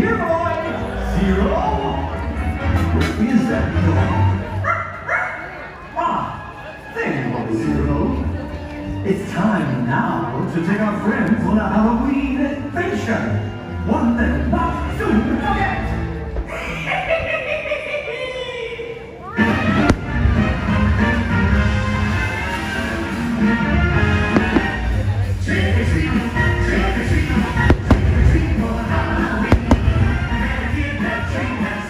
Here zero. Where is that dog? ah, there you zero. It's time now to take our friends on a Halloween adventure. One that not soon forget.